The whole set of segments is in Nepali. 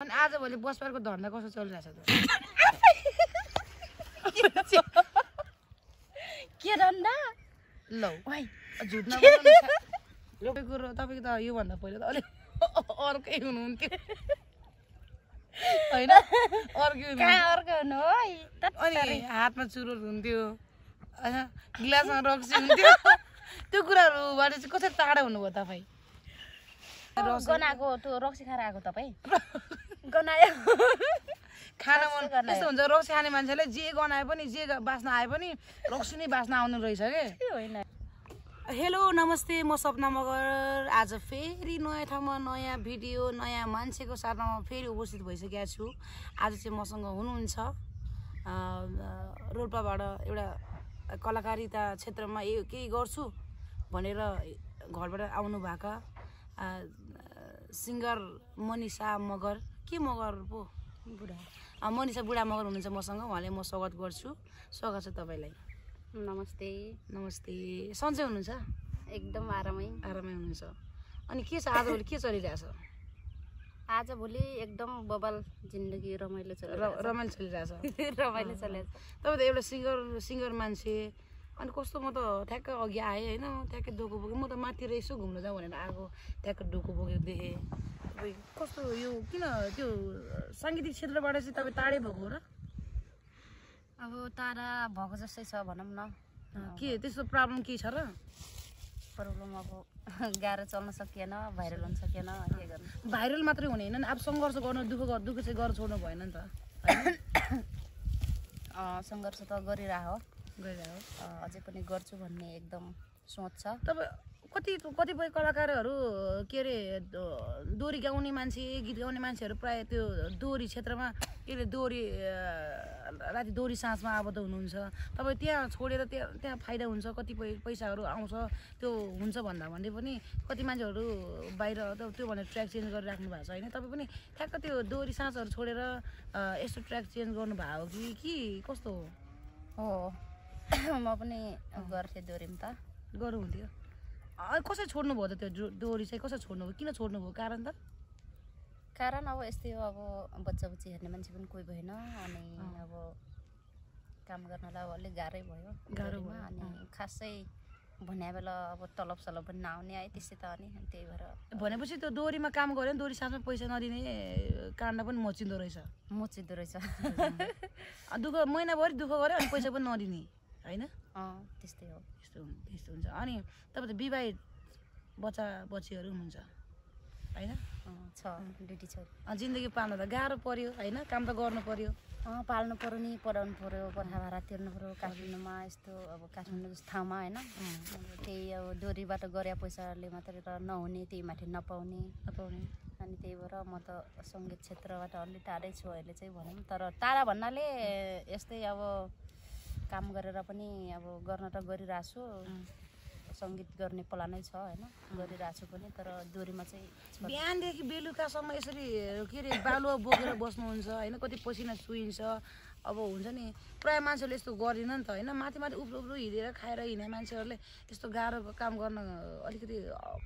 अनि आजभोलि बसपारको धन्दा कसो चलिरहेछ त? के धन्दा? लौ। कुरो तपाईँको त योभन्दा पहिला त अलिक अर्कै हुनुहुन्थ्यो। होइन? अर्कै हुनु अनि हातमा चुरोट हुन्थ्यो। होइन? गिलासमा रक्सी हुन्थ्यो। त्यो कुराहरूबाट चाहिँ कसरी टाढा हुनुभयो तपाईँ? गनाएको त्यो रक्सी खाएर आएको तपाईँ? गनायो। खाना मन। त्यस्तो हुन्छ रक्सी खाने मान्छेले जे गनाए पनि जे बाँच्न आए पनि रक्सी नै बाँच्न आउनु रहेछ के? होइन? हेलो नमस्ते म सपना मगर। आज फेरि नयाँ ठाउँमा नयाँ भिडियो नयाँ मान्छेको साथमा म फेरि उपस्थित भइसकेको छु। आज चाहिँ मसँग हुनुहुन्छ रोल्पाबाट एउटा कलाकारिता क्षेत्रमा यो केही गर्छु भनेर घरबाट आउनु भएका अ, सिङ्गर मनिषा मगर। के मगर पो? बुढा। मनिषा बुढा मगर हुनुहुन्छ मसँग उहाँले म स्वागत गर्छु। स्वागत छ तपाईँलाई। नमस्ते। नमस्ते। सन्चै हुनुहुन्छ? एकदम आरामै। आरामै हुनुहुन्छ। अनि के छ? आजभोलि के चलिरहेछ? आज भोलि एकदम बबाल जिन्दगी रमाइलो चलिरहेछ। रमाइलो चलिरहेछ। रमाइलो चलिरहेछ। तपाईँ त एउटा सिङ्गर सिङ्गर मान्छे। अनि कस्तो म त ठ्याक्क अघि आएँ होइन ठ्याक्कै डोको बोकेँ। म त माथितिर यसो घुम्न जाउँ भनेर आएको ठ्याक्क डोको बोकेको देखेँ। तपाईँ कस्तो यो किन त्यो साङ्गीतिक क्षेत्रबाट चाहिँ तपाईँ टाढै भएको हो र? अब तारा भएको जस्तै छ भनौँ न। के त्यस्तो प्रब्लम केही छ र? प्रब्लम अब गाह्रो चल्न सकिएन भाइरल हुन सकिएन के गर्नु? भाइरल मात्रै हुने होइन नि अब सङ्घर्ष गर्नु दुःख गर दुःख चाहिँ गरेर छोड्नु भएन नि त। सङ्घर्ष त गरिरह गइरहेको अझै पनि गर्छु भन्ने एकदम सोच छ। तपाईँ कति कतिपय कलाकारहरू के अरे द- दोहोरी गाउने मान्छे गीत गाउने मान्छेहरू प्रायः त्यो दोहोरी क्षेत्रमा के अरे दोहोरी अ, राति दोहोरी साँझमा आबद्ध हुनुहुन्छ। तपाईँ त्यहाँ छोडेर त्यहाँ त्यहाँ फाइदा हुन्छ कतिपय पैसाहरू आउँछ त्यो हुन्छ भन्दा भन्दै पनि कति मान्छेहरू बाहिर त त्यो भनेर ट्र्याक चेन्ज गरेर राख्नु भएको छ होइन? तपाईँ पनि ठ्याक्क त्यो दोहोरी साँझहरू छोडेर यस्तो ट्र्याक चेन्ज गर्नु भएको हो कि कि कस्तो हो? हो। म पनि गर्थेँ दोहोरीमा त। गर्नुहुन्थ्यो? कसरी छोड्नुभयो त त्यो डोरी चाहिँ कसरी छोड्नुभयो किन छोड्नुभयो कारण त कारण अब यस्तै हो अब बच्चा बच्ची हेर्ने मान्छे पनि कोही भएन अनि अब काम गर्नलाई अब अलिक गाह्रै भयो गाह्रो। भयो, अनि खासै भन्ने बेला अब तलब सलब पनि नआउने है त्यस्तै त अनि त्यही भएर भनेपछि त्यो डोरीमा काम गऱ्यो भने डोरी साथमा पैसा नदिने काण्ड पनि मचिँदो रहेछ मुचिँदो रहेछ दुःख महिनाभरि दुःख गऱ्यो अनि पैसा पनि नदिने होइन त्यस्तै हो। त्यस्तो हुन्- त्यस्तो हुन्छ। अनि तपाईँ त विवाहित बच्चा बच्चीहरू हुनुहुन्छ होइन? छ। ड्युटी छ। जिन्दगी पाल्न त गाह्रो पऱ्यो होइन? काम त गर्नु पऱ्यो पाल्नु पऱ्यो नि पढाउनु पऱ्यो बर्खा भाडा तिर्नु पऱ्यो काठमाडौँमा यस्तो अब काठमाडौँ जस्तो ठाउँमा होइन? त्यही अब डोरीबाट गरे पैसाले मात्रै त नहुने त्यही माथि नपाउने। नपाउने। अनि त्यही भएर म त सङ्गीत क्षेत्रबाट अलि टाढै छु अहिले चाहिँ भनौँ। तर टाढा भन्नाले यस्तै अब काम गरेर पनि अब गर्न त गरिरहेको छु सङ्गीत गर्ने प्लानै छ होइन गरिरहेको छु पनि तर डोरीमा चाहिँ। बिहानदेखि बेलुकासम्म यसरी के अरे बालुवा बोकेर बस्नुहुन्छ होइन कति पसिना चुइन्छ अब हुन्छ नि प्रायः मान्छेहरूले यस्तो गर्दैन नि त होइन माथि माथि उब्रो उब्रो हिँडेर खाएर हिँड्ने मान्छेहरूले यस्तो गाह्रो काम गर्न अलिकति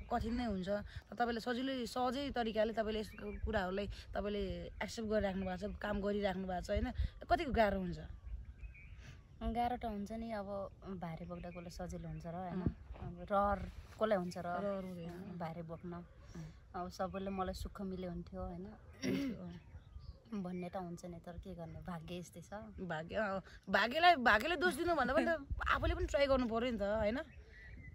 कठिन नै हुन्छ। तर तपाईँले सजिलै सहजै तरिकाले तपाईँले यस्तो कुराहरूलाई तपाईँले एक्सेप्ट गरिराख्नु भएको छ काम गरिराख्नु भएको छ होइन कतिको गाह्रो हुन्छ? गाह्रो त हुन्छ नि अब भारी बोक्दा कसलाई सजिलो हुन्छ र होइन? रहर कसलाई हुन्छ र। भारी बोक्न। अब सबैले मलाई सुख मिले हुन्थ्यो। होइन भन्ने त हुन्छ नि तर के गर्ने? भाग्य यस्तै छ। भाग्य भाग्यलाई भाग्यले दोष दिनु भन्दा पनि त आफूले पनि ट्राई गर्नु पऱ्यो नि त होइन?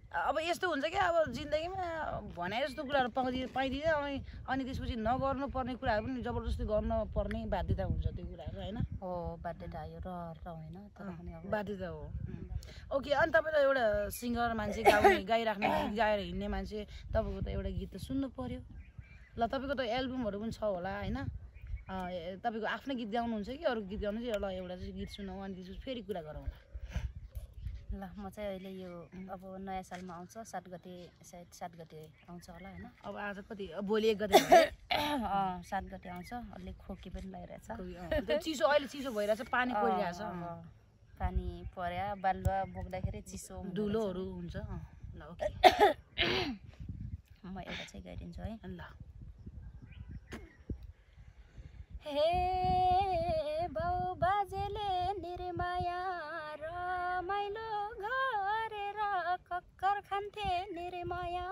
अब यस्तो हुन्छ क्या अब जिन्दगीमा भने जस्तो कुराहरू पाउँदि पाइदिन्छ अनि अनि त्यसपछि नगर्नु पर्ने कुराहरू पनि जबरजस्ती गर्नु पर्ने बाध्यता हुन्छ त्यो कुराहरू होइन? हो बाध्यता आयो रहर त होइन तर पनि अब बाध्यता हो। ओके अनि तपाईँ त एउटा सिङ्गर मान्छे गाउने गाइराख्ने गीत गाएर हिँड्ने मान्छे तपाईँको त एउटा गीत त सुन्नु पर्यो। ल तपाईँको त एल्बमहरू पनि छ होला होइन? तपाईँको आफ्नै गीत गाउनुहुन्छ कि अरू गीत गाउनु चाहिँ ल एउटा चाहिँ गीत सुनाउँ अनि त्यसपछि फेरि कुरा गरौँ ल म चाहिँ अहिले यो अब नयाँ सालमा आउँछ सात गते सायद सात गते आउँछ होला होइन? अब आज कति भोलि एक गते सात गते आउँछ अलिक खोकी पनि लगाइरहेछ चिसो अहिले चिसो भइरहेछ पानी परिरहेछ पानी पर्या बालुवा बोक्दाखेरि चिसो धुलोहरू हुन्छ ल ओके। म एउटा चाहिँ गाइदिन्छु है। ल। हे बाउ बाजेले निर्माया कक्कर खान्थे निर्माया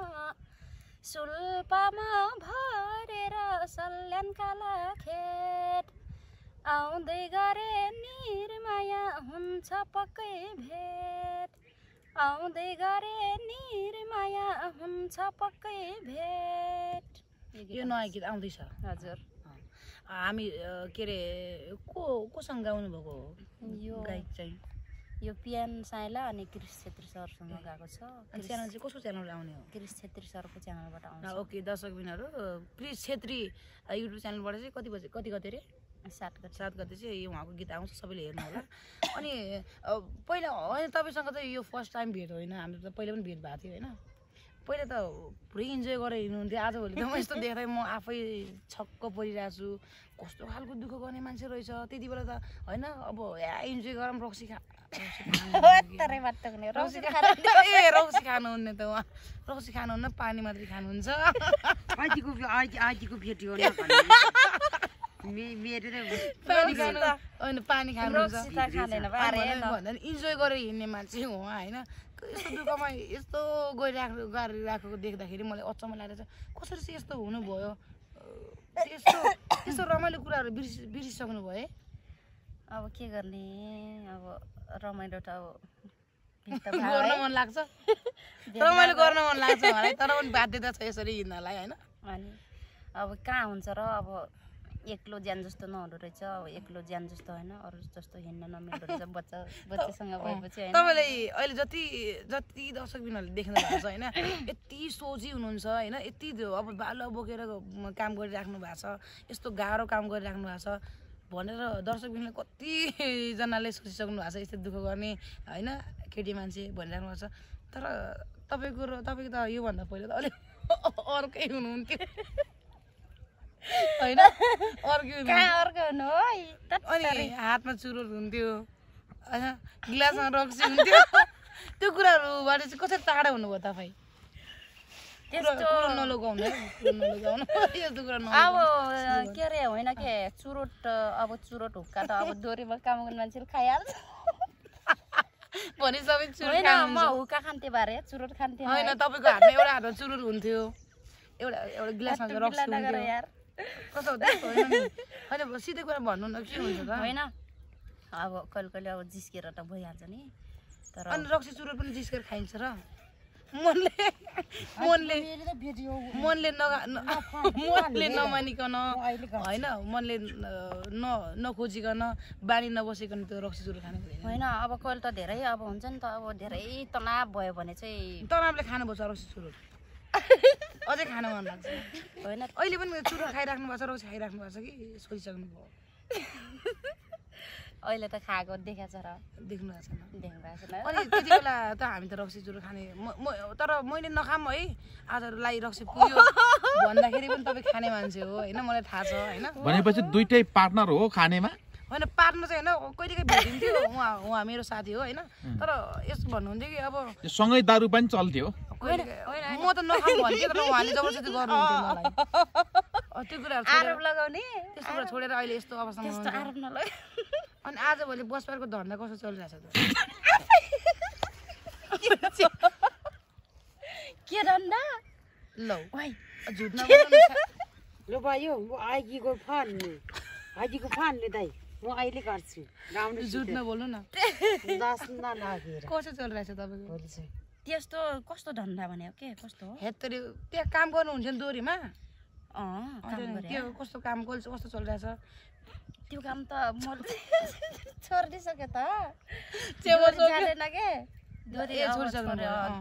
सुल्पामा भरेर सल्यानकाला खेत आउँदै गरे निर्माया हुन्छ पक्कै भेट आउँदै गरे निर्माया हुन्छ पक्कै भेट यो नयाँ गीत आउँदैछ हजुर हामी के अरे को कोसँग गाउनु भएको हो यो गायक चाहिँ यो पियान साइला अनि क्रिस छेत्री सरसँग गएको छ। च्यानल चाहिँ कसको च्यानल आउने हो? क्रिस छेत्री सरको च्यानलबाट आउँछ। ओके दर्शकबिनहरू क्रिस छेत्री युट्युब च्यानलबाट चाहिँ कति बजे कति गते अरे सात गते। सात गते चाहिँ यो उहाँको गीत आउँछ सबैले हेर्नु होला। अनि पहिला होइन तपाईँसँग चाहिँ यो फर्स्ट टाइम भेट होइन हाम्रो त पहिला पनि भेट भएको थियो होइन। पहिला त पुरै इन्जोय गरेर हिँड्नुहुन्थ्यो आजभोलि त म यस्तो देख्दै म आफै छक्क परिरहेको छु कस्तो खालको दुःख गर्ने मान्छे रहेछ। त्यति बेला त होइन अब या इन्जोय गरौँ रक्सी खा रक्सी खानुहुन्न त उहाँ। रक्सी खानुहुन्न पानी मात्रै खानुहुन्छ पानी खानु होइन पानी खानुहुन्छ इन्जोय गरेर हिँड्ने मान्छे हो उहाँ होइन। यस्तो दुःखमा यस्तो गइराख्नु गरिराखेको देख्दाखेरि मलाई अचम्म लागेर चाहिँ कसरी चाहिँ यस्तो हुनुभयो? यस्तो यस्तो रमाइलो कुराहरू बिर्सि बिर्सिसक्नु भयो है? अब के गर्ने? अब रमाइलो गर्न। मन लाग्छ। रमाइलो। गर्न मन लाग्छ मलाई तर पनि बाध्यता छ यसरी हिँड्नलाई होइन? अनि अब कहाँ हुन्छ र अब एक्लो ज्यान जस्तो नहुँदो रहेछ अब एक्लो ज्यान जस्तो होइन अरू जस्तो हिँड्न नमिल्दो रहेछ बच्चा बच्चासँग भएपछि होइन। तपाईँलाई अहिले जति जति दर्शकबिनहरूले देख्नु भएको छ होइन? यति सोझी हुनुहुन्छ होइन? यति अब बालुवा बोकेर काम गरिराख्नु भएको छ यस्तो गाह्रो काम गरिराख्नु भएको छ। भनेर दर्शकबिनले कतिजनाले सोचिसक्नु भएको छ यस्तो दुःख गर्ने होइन केटी मान्छे भनिराख्नु भएको छ। तर तपाईँको र तपाईँको त योभन्दा पहिला त अलिक अर्कै हुनुहुन्थ्यो। होइन? अर्कै हुनु अनि हातमा चुरोट हुन्थ्यो होइन गिलासमा रक्सी हुन्थ्यो। त्यो कुराहरूबाट चाहिँ कसरी टाढा हुनुभयो तपाईँ? नलगाउनु नलगाउनु यस्तो कुरा अब के अरे होइन के चुरोट अब चुरोट हुक्का त अब डोरीमा काम गर्ने मान्छेले खाइहाल्छ भने सबै चुरोट होइन म हुक्का खान्थेँ बारे चुरोट खान्थेँ होइन तपाईँको हातमा एउटा हातमा चुरोट हुन्थ्यो एउटा एउटा गिलासमा रक्सी यार कस्तो होइन सिधै कुरा भन्नु न के हुन्छ त होइन अब कहिले कहिले अब जिस्केर त भइहाल्छ नि तर अनि रक्सी चुरोट पनि जिस्केर खाइन्छ र मनले मनले मनले नगा न- मनले नमानिकन। होइन मनले न- न नखोजिकन बानी नबसिकन त्यो रक्सी चुरो खानु होइन। अब कहिले त धेरै अब हुन्छ नि त अब धेरै तनाव भयो भने चाहिँ तनावले खानुपर्छ रक्सी चुरो। अझै खान मन लाग्छ। होइन। अहिले पनि चुरो खाइराख्नु भएको छ रक्सी खाइराख्नु भएको छ कि? सोचिसक्नु भयो अहिले त खाएको देखाएको छ र। देख्नु भएको छैन। देख्नु भएको छैन। अनि त्यति बेला त हामी त रक्सी चुरो खाने म- म तर मैले नखाम है। आजलाई रक्सी पुग्यो। भन्दाखेरि पनि तपाईँ खाने मान्छे हो। होइन मलाई थाहा छ होइन। भनेपछि दुइटै पार्टनर हो खानेमा? होइन पार्नु चाहिँ होइन कहिले कहिले भेटिन्थ्यो। उहाँ उहाँ मेरो साथी हो होइन। तर यस्तो भन्नुहुन्थ्यो कि अब सँगै दारु पनि चल्थ्यो। म त भन्थेँ तर उहाँले जबरजस्ती त्यो कुराहरू आरोप लगाउने त्यस्तो कुरा छोडेर अहिले यस्तो अवस्थामा। आरोप नलग अनि आजभोलि बसपारको धन्दा कस्तो चलिरहेछ त के धन्दा लौ वाइ झुट। ल भयो म दाइ म अहिले गर्छु झुट नबोल्नु न दस नलागेर कसो चलिरहेछ तपाईँको त्यस्तो कस्तो धन्दा भने के? कस्तो हो? हेत्तरी त्यहाँ काम गर्नुहुन्थ्यो नि गरे त्यो कस्तो काम कस्तो कस्तो चलिरहेछ? त्यो काम त म छोडिदिइसकेँ त? जालेन के? डोरी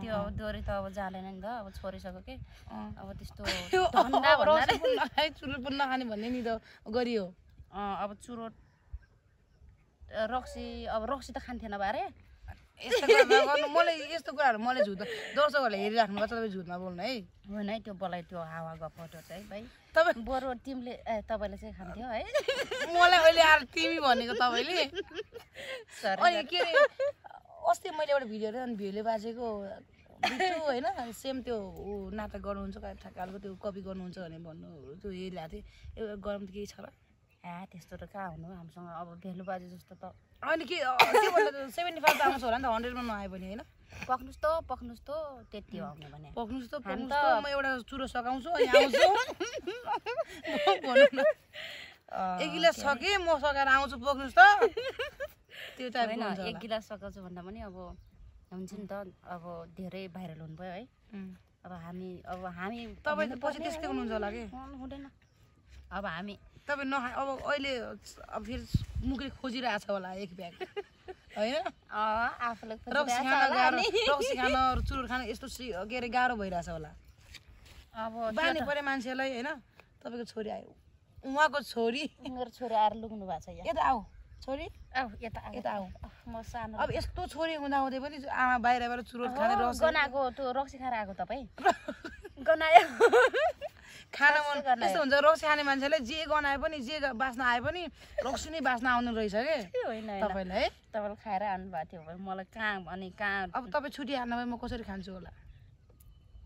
त्यो डोरी त अब जालेन नि त अब छोडिसक्यो कि। अब त्यस्तो चुरोट पनि नखाने भन्ने नि त गरियो। अँ, अब चुरोट रक्सी अब रक्सी त खान्थेन बारे यस्तो कुरा नगर्नु मलाई यस्तो कुराहरू मलाई झुट दर्शकहरूले हेरिराख्नु पर्छ तपाईँ झुटमा बोल्नु है। होइन है त्यो बोलाइ त्यो हावा गफटो चाहिँ भाइ। तपाईँ बरु तिमीले ए तपाईँले चाहिँ खान्थ्यो है। मलाई अहिले आएर तिमी भनेको तपाईँले। अनि के अरे अस्ति मैले एउटा भिडियो हेरेँ अनि भिडियोले बाजेको होइन सेम त्यो ऊ नाटक गर्नुहुन्छ का- खालको त्यो कपी गर्नुहुन्छ भने भन्नु त्यो हेरिरहेको थिएँ। एउटा गरम त केही छ र। आ त्यस्तो त कहाँ हुनु? हामीसँग अब भेलु बाजे जस्तो त। अनि के सेभेन्टी फाइभ त आउँछ होला नि त हन्ड्रेडमा नआए पनि होइन? पक्नुहोस् त पक्नुहोस् त त्यति हो आउने भने। पक्नुहोस् त पक्नुहोस् त- त म एउटा चुरो सघाउँछु भनौँ एक गिलास छ कि? म सघाएर आउँछु पोख्नुहोस् त। त्यो टाइपको होइन एक। गिलास सकाउँछु भन्दा पनि अब हुन्छ नि त अब धेरै भाइरल हुनु भयो है। अब हामी अब हामी तपाईँ त पछि त्यस्तै हुनुहुन्छ होला कि? हुँदैन। अब हामी तपाईँ नखा अब अहिले अब फेरि मुखले खोजिरहेछ होला एक ब्याग होइन? रक्सी खान होला गाह्रो अनि। रक्सी खान चुरोट खान यस्तो के अरे गाह्रो भइरहेछ होला। अब बानी परे मान्छेलाई होइन तपाईँको छोरी आयो। उहाँको छोरी। मेरो छोरी आएर लुग्नु भएको छ यता आऊ छोरी। आऊ यता यता आऊ। म सानो। अब यस्तो छोरी हुँदाहुँदै पनि आमा बाहिरबाट चुरोट खाने गनाएको त्यो रक्सी खाएर आएको तपाईँ। गनायो। खाना मन? यस्तो हुन्छ रक्सी खाने मान्छेले जे गनाए पनि जे बास्ना आए पनि रक्सी नै बास्ना आउनु रहेछ कि? तपाईँलाई? है तपाईँले खाएर आउनु भएको थियो भने मलाई कहाँ अनि कहाँ अब तपाईँ छुट्टी हाल्न भए म कसरी खान्छु होला?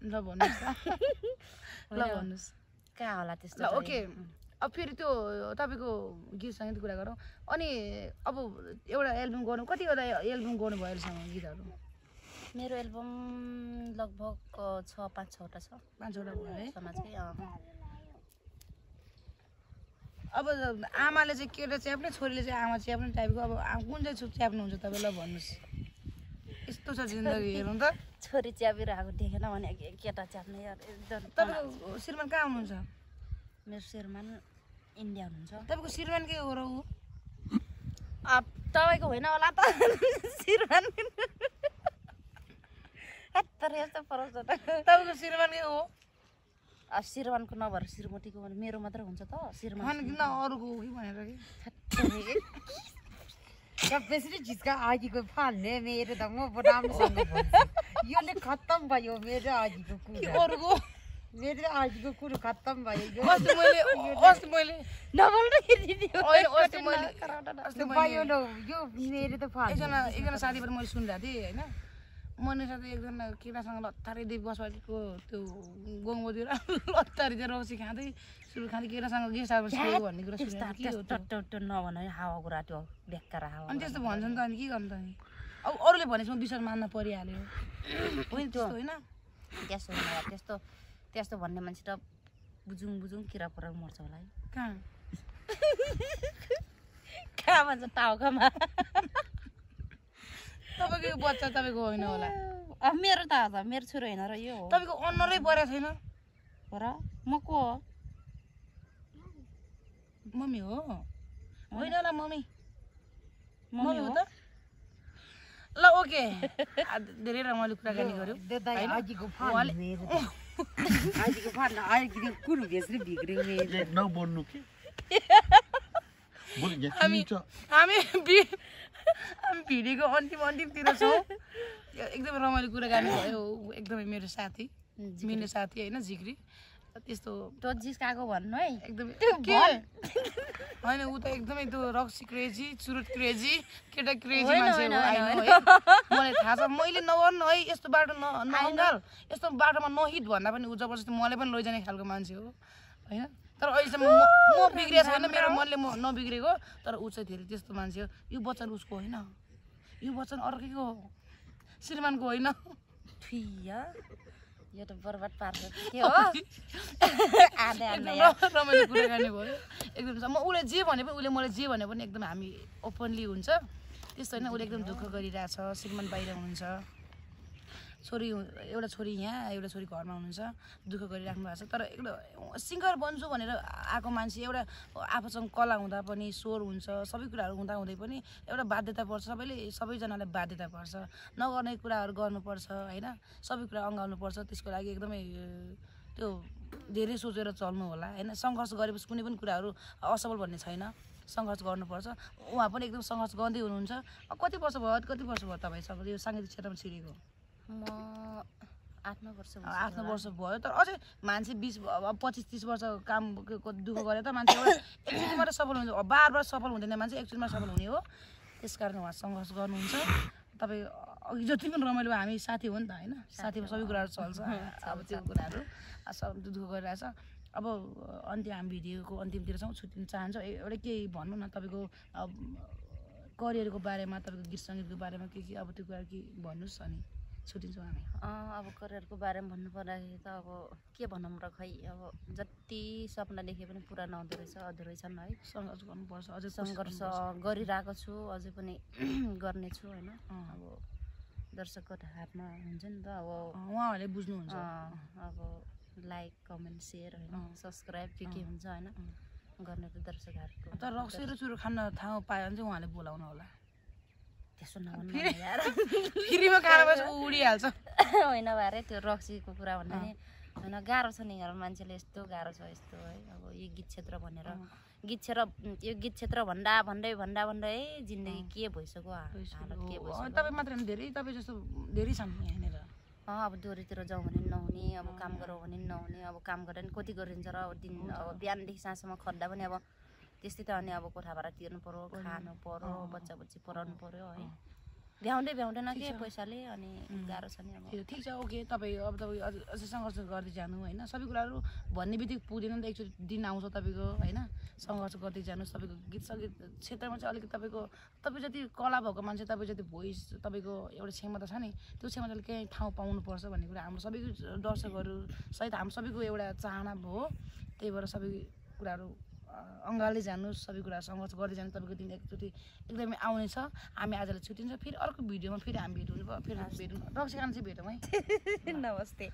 ल भन्नुहोस् ल भन्नुहोस्। कहाँ होला त्यस्तो? ओके। अब फेरि त्यो तपाईँको गीत सङ्गीत कुरा गरौँ। अनि अब एउटा एल्बम गर्नु कतिवटा एल्बम गर्नुभयो अहिलेसम्म गीतहरू? मेरो एल्बम लगभग छ पाँच छवटा छ। पाँचवटा भयो चाहिँ। अब आमाले चाहिँ केटा च्याप्ने छोरीले चाहिँ आमा च्याप्ने टाइपको अब कुन चाहिँ छु- च्याप्नुहुन्छ तपाईँ? ल भन्नुहोस्। यस्तो छ जिन्दगी हेर्नु त। छोरी च्यापिरहेको देखेन भने केटा च्याप्ने तपाईँको श्रीमान कहाँ हुनुहुन्छ? मेरो श्रीमान इन्डिया हुनुहुन्छ। तपाईँको श्रीमान के हो र ऊ? तपाईँको होइन होला त। श्रीमान। तर यस्तो फरक छ त तपाईँको श्रीमान के हो अब श्रीमानको नभएर श्रीमतीको भने मेरो मात्रै हुन्छ त श्रीमान किन अरूको हो कि भनेर कि झिस्का आजीको फाल्ने मेरो त म राम्रोसँग योले खत्तम भयो मेरो आजीको कि कुरा अरूको मेरो आजीको कुरो खत्तम भयो मैले यो मेरो त एकजना एकजना साथीबाट मैले सुनिरहेको थिएँ होइन मैले साथी एकजना केटासँग लत्तारी दिप बसपाटिको त्यो गङ्गोतिर लत्तारी चाहिँ रक्सी खाँदै सुरु खाँदै केटासँग गेस्ट हाउस भन्ने कुरा त्यो? नभन है हावा कुरा त्यो बेकार हावा अनि त्यस्तो भन्छ नि त अनि के गर्नु त अनि? अब अरूले भनेपछि विश्वास मान्न परिहाल्यो। होइन त्यो। होइन? त्यस्तो त्यस्तो त्यस्तो भन्ने मान्छे त बुजुङ बुजुङ किरा परेर मर्छ होला है। कहाँ? कहाँ भन्छ टाउकोमा? तपाईँको बच्चा तपाईँको होइन होला। अब मेरो त आज मेरो छोरो होइन र यो हो। तपाईँको अनुहारै परेको छैन। र? म को हो? मम्मी हो। होइन होला मम्मी। मम्मी हो हो? त। ल ओके। धेरै रमाइलो कुराकानी गऱ्यौँ? आजीको फाल्ने नबोल्नु के? हामी। हामी हामी भिडीको अन्तिम अन्तिमतिर छौँ एकदमै रमाइलो कुराकानी भयो एकदमै मेरो साथी। मिल्ने साथी होइन झिक्री त्यस्तो त्यो जिस्काएको भन्नु है? एकदमै होइन ऊ त एकदमै त्यो रक्सी क्रेजी चुरुट क्रेजी केटा क्रेजी मान्छे हो मलाई थाहा छ मैले नगर्नु है यस्तो बाटो न नअङ्गाल यस्तो बाटोमा नहिट भन्दा पनि ऊ जबरजस्ती मलाई पनि लैजाने खालको मान्छे हो। होइन? तर अहिलेसम्म म म बिग्रिएको छैन मेरो मनले म नबिग्रेको। तर ऊ चाहिँ धेरै त्यस्तो मान्छे हो। यो वचन उसको होइन। यो वचन अर्कैको हो। श्रीमानको होइन। यो त बर्बाद पार्छ। के हो? रमाइलो कुराकानी भयो। एकदम म उसले जे भने पनि उसले मलाई जे भने पनि एकदम हामी ओपनली हुन्छ। त्यस्तो होइन उसले एकदम दुःख गरिरहेछ श्रीमान बाहिर हुनुहुन्छ। छोरी एउटा छोरी यहाँ एउटा छोरी घरमा हुनुहुन्छ दुःख गरिराख्नु भएको छ। तर एउटा सिङ्गर बन्छु भनेर आएको मान्छे एउटा आफूसँग कला हुँदा पनि स्वर हुन्छ सबै कुराहरू हुँदा हुँदै पनि एउटा बाध्यता पर्छ। सबैले सबैजनालाई बाध्यता पर्छ। नगर्ने कुराहरू गर्नुपर्छ होइन? सबै कुरा अँगाल्नुपर्छ। त्यसको लागि एकदमै त्यो धेरै सोचेर चल्नु होला होइन? सङ्घर्ष गरेपछि कुनै पनि कुराहरू असफल भन्ने छैन। सङ्घर्ष गर्नुपर्छ। उहाँ पनि एकदम सङ्घर्ष गर्दै हुनुहुन्छ। कति वर्ष भयो? कति वर्ष भयो तपाईँसँग यो साङ्गीतिक क्षेत्रमा छिरेको? म आठ नौ वर्ष अब आफ्नो वर्ष भयो तर अझै मान्छे बिस अब पच्चिस तिस वर्ष काम क- क- दुःख गरे त मान्छे एउटा मात्रै सफल हुन्छ बार बार सफल हुँदैन मान्छे एकचोटिमा सफल हुने हो। त्यस कारण उहाँ सङ्घर्ष गर्नुहुन्छ। तपाईँ अघि जति पनि रमाइलो हामी साथी हो नि त होइन? साथीमा सबै कुराहरू चल्छ। अब त्यो कुराहरू सब दुःख गरिरहेछ। अब अन्तिम हामी भिडियोको अन्तिमतिर छौँ छुट्टिन चाहन्छौँ। एउटा केही भन्नु न तपाईँको करियरको बारेमा तपाईँको गीत सङ्गीतको बारेमा के के अब त्यो कुरा के भन्नुहोस् अनि। छुट्टिन्छौँ हामी। अब करियरको बारेमा भन्नु पर्दाखेरि त अब के भनौँ र खै अब जति सपना देखे पनि पुरा नहुँदो रहेछ अधुरै छन् है। सङ्घर्ष गर्नुपर्छ अझै सङ्घर्ष। गरिरहेको छु अझै पनि गर्नेछु होइन। अब दर्शकको हातमा हुन्छ नि त अब उहाँहरूले बुझ्नुहुन्छ। अब लाइक कमेन्ट सेयर होइन। सब्सक्राइब के के हुन्छ होइन। गर्ने त दर्शकहरूको तर रक्सी र चुरो खान ठाउँ पायो भने चाहिँ उहाँले बोलाउनु होला। त्यसो फ्रीमा बस उडिहाल्छ। होइन भएर त्यो रक्सीको कुरा भन्दा नि होइन गाह्रो छ नि घर मान्छेले यस्तो गाह्रो छ यस्तो है अब यो गीत क्षेत्र भनेर। गीत क्षेत्र यो गीत क्षेत्र भन्दा भन्दै भन्दा भन्दै है जिन्दगी के भइसक्यो हा- हालत के अँ, भइसक्यो। तपाईँ मात्र धेरै तपाईँ जस्तो धेरै छन् यहाँनिर। अब दोहोरीतिर जाउँ भने पनि नहुने अब काम गरौँ भने पनि नहुने अब काम गरेर पनि कति गरिन्छ र अब दिन अब बिहानदेखि साँझसम्म खट्दा पनि अब त्यस्तै त अनि अब कोठा भाडा तिर्नु पऱ्यो खानु पऱ्यो बच्चा बच्ची पढाउनु पऱ्यो है। भ्याउँदै भ्याउँदैन के पैसाले अनि गाह्रो छ नि अब। ठिक छ ओके। तपाईँ अब तपाईँ अझ अझै सङ्घर्ष गर्दै जानु होइन? सबै कुराहरू भन्ने बित्तिकै पुग्दैन नि त एकचोटि दिन आउँछ तपाईँको होइन? सङ्घर्ष गर्दै जानुहोस् तपाईँको गीत सङ्गीत क्षेत्रमा चाहिँ अलिकति तपाईँको तपाईँ जति कला भएको मान्छे तपाईँ जति भोइस तपाईँको एउटा क्षमता छ नि त्यो क्षमताले केही ठाउँ पाउनुपर्छ भन्ने कुरा हाम्रो सबैको दर्शकहरू सहित हाम्रो सबैको एउटा चाहना हो। त्यही भएर सबै कुराहरू अँ, अँगाल्दै जानुहोस् सबै कुरा सङ्घर्ष गर्दै जानु तपाईँको दिन एकचोटि एकदमै आउने छ। हामी आजलाई छुट्टिन्छ फेरि अर्को भिडियोमा फेरि हामी भेट हुनु फेरि भेटौँ। रक्सी खान चाहिँ भेटौँ है। नमस्ते।